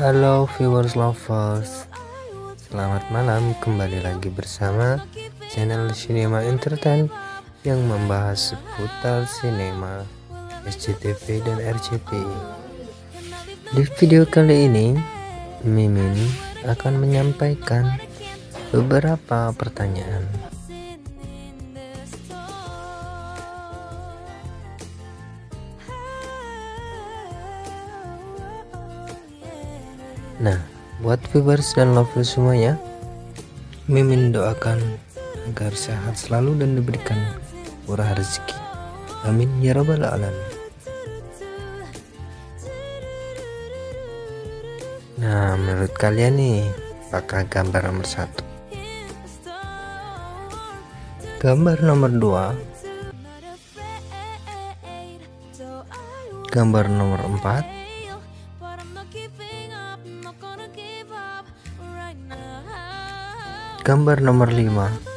Halo viewers lovers. Selamat malam kembali lagi bersama channel Cinema Entertain yang membahas seputar sinema SCTV dan RCTI Di video kali ini Mimin akan menyampaikan beberapa pertanyaan Nah, buat viewers dan lovers semuanya, Mimin doakan agar sehat selalu dan diberikan murah rezeki. Amin ya rabbal alamin. Nah, menurut kalian nih, apakah gambar nomor satu? Gambar nomor dua Gambar nomor empat Gambar nomor 5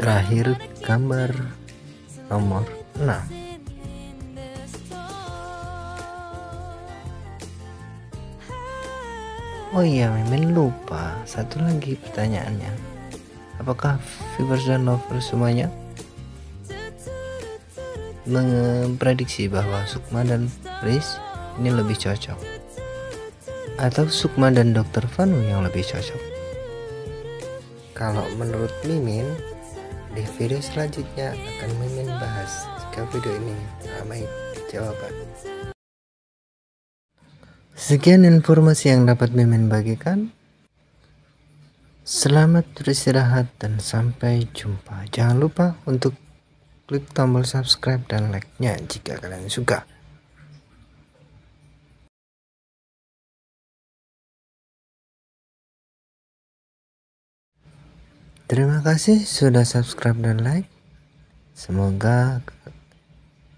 Terakhir gambar nomor 6 Oh iya, Mimin lupa. Satu lagi pertanyaannya. Apakah viewers dan lovers semuanya memprediksi bahwa Sukma dan Riz ini lebih cocok. Atau Sukma dan Dokter Vanu yang lebih cocok. Kalau menurut Mimin di video selanjutnya akan Mimin bahas jika video ini ramai jawaban. Sekian informasi yang dapat Mimin bagikan. Selamat beristirahat dan sampai jumpa. Jangan lupa untuk klik tombol subscribe dan like-nya jika kalian suka. Terima kasih sudah subscribe dan like. Semoga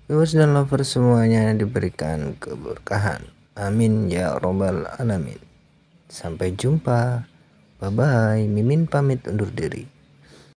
viewers dan lover semuanya diberikan keberkahan. Amin ya robbal alamin. Sampai jumpa. Bye bye. Mimin pamit undur diri.